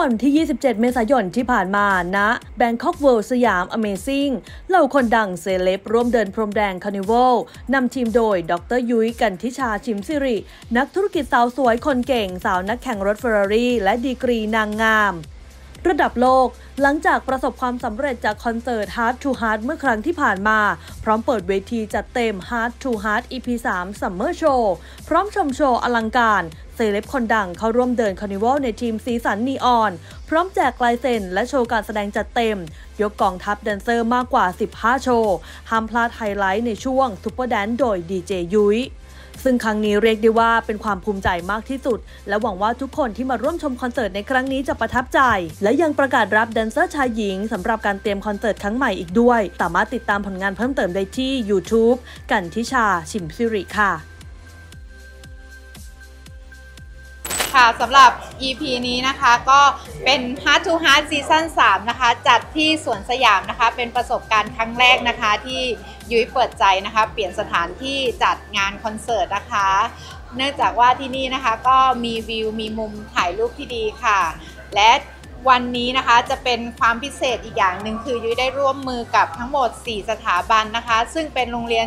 วันที่ 27 เมษายนที่ผ่านมาณ Bangkok World สยาม Amazing เหล่าคนดังเซเลบร่วมเดินพรมแดง carnival นำทีมโดย ดร.ยุ้ยกันทิชาชิมสิริ นักธุรกิจสาวสวยคนเก่งสาวนักแข่งรถเฟอร์รารี่และดีกรีนางงามระดับโลก หลังจากประสบความสำเร็จจากคอนเสิร์ต Heart to Heart เมื่อครั้งที่ผ่านมา พร้อมเปิดเวทีจัดเต็ม Heart to Heart EP 3 Summer Show พร้อมชมโชว์อลังการ เซเลบคนดังเข้าร่วมเดินคาร์นิวัลในธีมสีสันนีออน พร้อมแจกลายเซ็นและโชว์การแสดงจัดเต็ม ยกกองทัพแดนเซอร์มากกว่า 15 โชว์ห้ามพลาดไฮไลท์ในช่วง Super Dance โดยดร.ยุ้ยซึ่งครั้งนี้เรียกได้ว่าเป็นความภูมิใจมากที่สุด และหวังว่าทุกคนที่มาร่วมชมคอนเสิร์ตในครั้งนี้จะประทับใจ และยังประกาศรับแดนเซอร์ชายหญิงสำหรับการเตรียมคอนเสิร์ตครั้งใหม่อีกด้วย สามารถติดตามผลงานเพิ่มเติมได้ที่ YouTube กันทิชาชิมซิริค่ะ ค่ะสำหรับ EP นี้นะคะก็เป็น Heart to Heart Season 3 นะคะ จัดที่สวนสยามนะคะ เป็นประสบการณ์ครั้งแรกนะคะที่ยุ้ยเปิดใจนะคะ เปลี่ยนสถานที่จัดงานคอนเสิร์ตนะคะ เนื่องจากว่าที่นี่นะคะก็มีวิวมีมุมถ่ายรูปที่ดีค่ะ และวันนี้นะคะจะเป็นความพิเศษอีกอย่างหนึ่งคือยุ้ยได้ร่วมมือกับทั้งหมด 4 สถาบันนะคะ ซึ่งเป็นโรงเรียน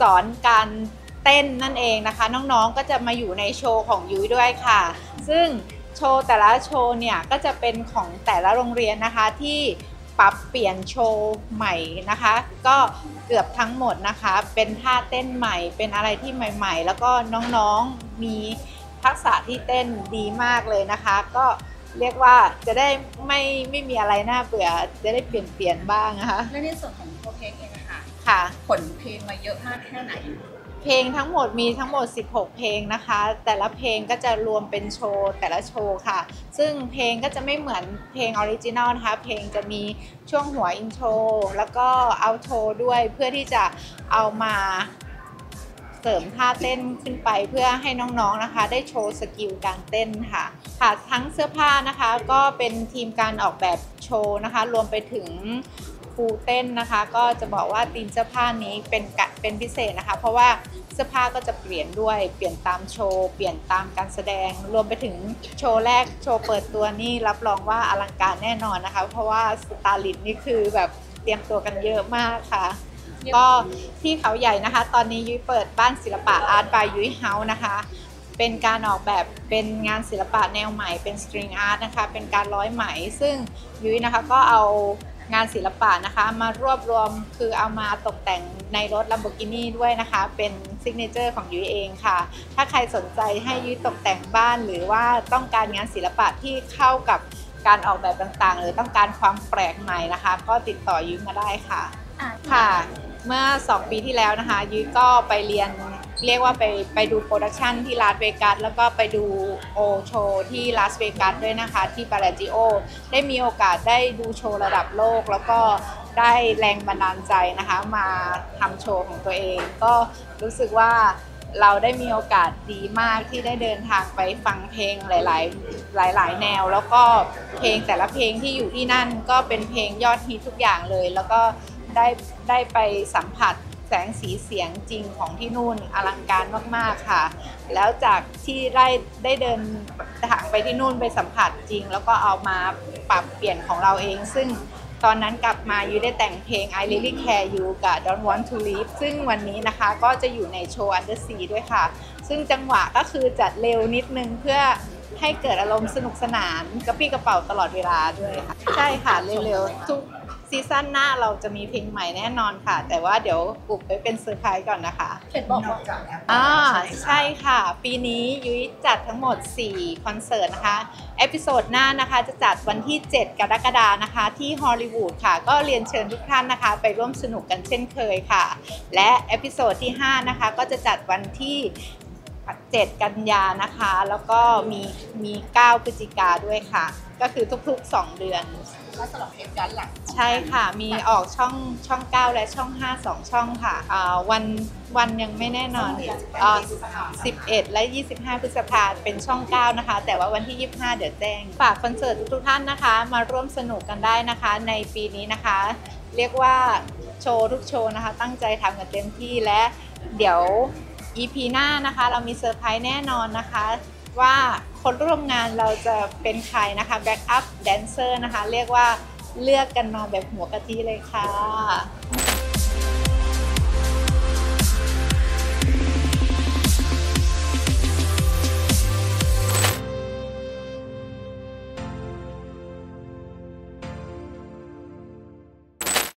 สอนการ เต้นนั่นเองนะคะ น้องๆก็จะมาอยู่ในโชว์ของยุ้ยด้วยค่ะ ซึ่งโชว์แต่ละโชว์เนี่ยก็จะเป็นของแต่ละโรงเรียนนะคะที่ปรับเปลี่ยนโชว์ใหม่นะคะ ก็เกือบทั้งหมดนะคะ เป็นท่าเต้นใหม่เป็นอะไรที่ใหม่ ๆ แล้วก็น้องๆมีทักษะที่เต้นดีมากเลยนะคะ ก็เรียกว่าจะได้ไม่ไม่มีอะไรน่าเบื่อจะได้เปลี่ยนเปลี่ยนบ้างนะคะและในส่วนของตัวเพลงเองอะค่ะค่ะ ขนเพลงมาเยอะมากแค่ไหน เพลงทั้งหมดมีทั้งหมด 16 เพลงนะคะ แต่ละเพลงก็จะรวมเป็นโชว์แต่ละโชว์ค่ะ ซึ่งเพลงก็จะไม่เหมือนเพลง original นะคะ เพลงจะมีช่วงหัว intro แล้วก็ outro ด้วยเพื่อที่จะเอามาเสริมท่าเต้นขึ้นไปเพื่อให้น้องๆนะคะ ได้โชว์ skill การเต้นค่ะค่ะทั้งเสื้อผ้านะคะก็เป็นทีมการออกแบบโชว์นะคะ รวมไปถึง ครูเต้นนะคะ ก็จะบอกว่าธีมเสื้อผ้านี้เป็นกะเป็นพิเศษนะคะ เพราะว่าเสื้อผ้าก็จะเปลี่ยนด้วย เปลี่ยนตามโชว์ เปลี่ยนตามการแสดง รวมไปถึงโชว์แรก โชว์เปิดตัวนี่รับรองว่าอลังการแน่นอนนะคะ เพราะว่าสไตลิสต์นี่คือแบบเตรียมตัวกันเยอะมากค่ะ ก็ที่เขาใหญ่นะคะ ตอนนี้ยุ้ยเปิดบ้านศิลปะ Art by Yui House นะคะ เป็นการออกแบบเป็นงานศิลปะแนวใหม่เป็น string art นะคะ เป็นการร้อยไหม ซึ่งยุ้ยนะคะก็เอา งานศิลปะนะคะ มารวบรวมคือเอามาตกแต่งในรถ Lamborghini ด้วยนะคะ เป็น signature ของยุ้ยเองค่ะ ถ้าใครสนใจให้ยุ้ยตกแต่งบ้านหรือว่าต้องการงานศิลปะที่เข้ากับการออกแบบต่างๆ หรือต้องการความแปลกใหม่นะคะ ก็ติดต่อยุ้ยมาได้ค่ะค่ะ เมื่อ 2 ปีที่แล้วนะคะยุ้ยก็ไปเรียน เรียกว่าไปไปดู production ที่ลาสเวกัสแล้วก็ไปดู O Show ที่ลาสเวกัสด้วยนะคะ ที่ Bellagio ได้มีโอกาสได้ดูโชว์ระดับโลก แล้วก็ได้แรงบันดาลใจนะคะ มาทำโชว์ของตัวเอง ก็รู้สึกว่าเราได้มีโอกาสดีมากที่ได้เดินทางไปฟังเพลงหลาย ๆ หลาย ๆ แนว แล้วก็เพลงแต่ละเพลงที่อยู่ที่นั่นก็เป็นเพลงยอดฮิตทุกอย่างเลย แล้วก็ได้ได้ไปสัมผัส แสงสีเสียงจริงของที่นู่นอลังการมากๆค่ะ แล้วจากที่ได้ได้เดินทางไปที่นู่นไปสัมผัสจริง แล้วก็เอามาปรับเปลี่ยนของเราเอง ซึ่งตอนนั้นกลับมายูได้แต่งเพลง I Really Care You กับ Don't Want to Leave ซึ่งวันนี้นะคะก็จะอยู่ในโชว์ Under Sea ด้วยค่ะ ซึ่งจังหวะก็คือจัดเร็วนิดนึงเพื่อให้เกิดอารมณ์สนุกสนานกระปี้กระเป๋าตลอดเวลาด้วยค่ะ ใช่ค่ะเร็วๆทุก season หน้าเราจะมีเพลงใหม่แน่นอนค่ะ แต่ว่าเดี๋ยวอุบไปเป็นเซอร์ไพรส์ก่อนนะคะเห็นบอกว่าอ่าใช่ค่ะ ปีนี้ยุ้ยจัดทั้งหมด 4 คอนเสิร์ตนะคะ episode หน้านะคะจะจัดวันที่ 7 กรกฎานะคะ ที่ฮอลลีวูดค่ะ ก็เรียนเชิญทุกท่านนะคะ ไปร่วมสนุกกันเช่นเคยค่ะ และ episode ที่ 5 นะคะ ก็จะจัดวันที่7กันยานะคะ แล้วก็มีมี 9 พฤศจิกาด้วยค่ะ ก็คือทุกๆ 2 เดือน และสำหรับเพลงย้อนหลังใช่ค่ะ มีออกช่องช่อง 9 และช่อง 5 2 ช่องค่ะอ่าวันวันยังไม่แน่นอนอ่า11 และ 25 พฤษภาเป็นช่อง 9 นะคะ แต่ว่าวันที่ 25 เดี๋ยวแจ้ง ฝากคอนเสิร์ตทุกๆท่านนะคะ มาร่วมสนุกกันได้นะคะ ในปีนี้นะคะ เรียกว่าโชว์ทุกโชว์นะคะ ตั้งใจทำกันเต็มที่และเดี๋ยว EP หน้านะคะ เรามีเซอร์ไพรส์แน่นอนนะคะ ว่าคนร่วมงานเราจะเป็นใครนะคะ backup dancer นะคะ เรียกว่าเลือกกันมาแบบหัวกะทิเลยค่ะ